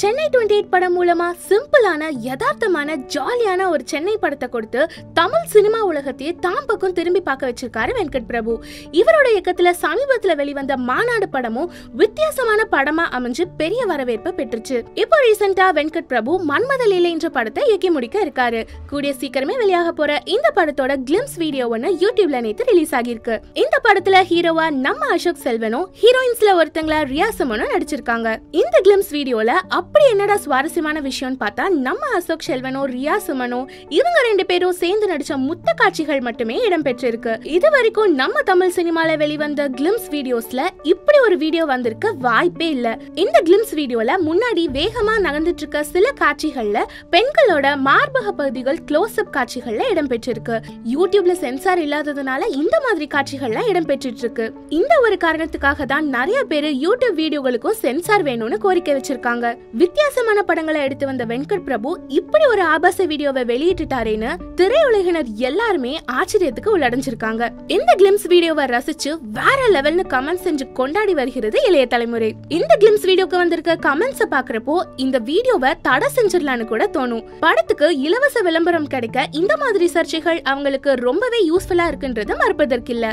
Chennai twenty eight படம் மூலமா சிம்பிளான யதார்த்தமான ஜாலியான ஒரு சென்னை படத்தை கொடுத்து தமிழ் சினிமா உலகத்தையே தாம் பக்கம் திரும்பி பார்க்க வச்சிருக்காரு வெங்கட் பிரபு. இவரோட இயக்கத்துல சமீபத்துல வெளிவந்த மாநாடு படமும் வித்தியாசமான படமா அமைஞ்சு பெரிய வரவேற்பை பெற்றுச்சு. இப்போ ரீசெண்டா வெங்கட் பிரபு மன்மத லீலை என்ற படத்தை இயக்கி முடிக்க இருக்காரு. கூடிய சீக்கிரமே வெளியாக போற இந்த படத்தோட கிளிம்ஸ் வீடியோ ஒன்னு யூடியூப்ல நேற்று ரிலீஸ் ஆகியிருக்கு. இந்த படத்துல ஹீரோவா நம்ம அசோக் செல்வனும் ஹீரோயின்ஸ்ல ஒருத்தங்களா ரியாசமனும் நடிச்சிருக்காங்க. இந்த கிளிம்ஸ் வீடியோல அப்படி என்னடா சுவாரஸ்யமான விஷயம்னு பார்த்தா நம்ம அசோக் செல்வனும் ரியா சுமனும் இவங்க ரெண்டு பேரும் சேர்ந்து நடிச்ச முத்த காட்சிகள் மட்டுமே இடம்பெற்றிருக்கு இது வரைக்கும் நம்ம தமிழ் சினிமால வெளிவந்த கிளிம்ஸ் வீடியோஸ்ல இப்படி ஒரு வீடியோ வந்திருக்க வாய்ப்பே இல்ல. இந்த கிளிம்ஸ் வீடியோல முன்னாடி வேகமா நகர்ந்துட்டு இருக்க சில காட்சிகள்ல பெண்களோட மார்பக பகுதிகள் க்ளோஸ் அப் காட்சிகள்ல இடம்பெற்றிருக்கு யூடியூப்ல சென்சார் இல்லாததுனால இந்த மாதிரி காட்சிகள்லாம் இடம்பெற்றிட்டு இருக்கு இந்த ஒரு காரணத்துக்காக தான் நிறைய பேர் யூடியூப் வீடியோகளுக்கும் சென்சார் வேணும்னு கோரிக்கை வச்சிருக்காங்க. வித்தியாசமான படங்களை எடுத்து வந்த வெங்கட் பிரபு இப்படி ஒரு ஆபாச வீடியோவை வெளியிட்டுட்டாரேன்னு திரையுலகினர் எல்லாருமே ஆச்சரியத்துக்கு உள்ளடைஞ்சிருக்காங்க. இந்த கிளிம்ஸ் வீடியோவை ரசிச்சு வேற லெவல்னு கமெண்ட் செஞ்சு கொண்டாடி வருகிறது இளைய தலைமுறை. இந்த கிளிம்ஸ் வீடியோக்கு வந்திருக்க கமெண்ட்ஸை பாக்குறப்போ இந்த வீடியோவை தடை செஞ்சிடலான்னு கூட தோணும். படத்துக்கு இலவச விளம்பரம் கிடைக்க இந்த மாதிரி சர்ச்சைகள் அவங்களுக்கு ரொம்பவே யூஸ்ஃபுல்லா இருக்குன்றது மறுப்பதற்கில்ல.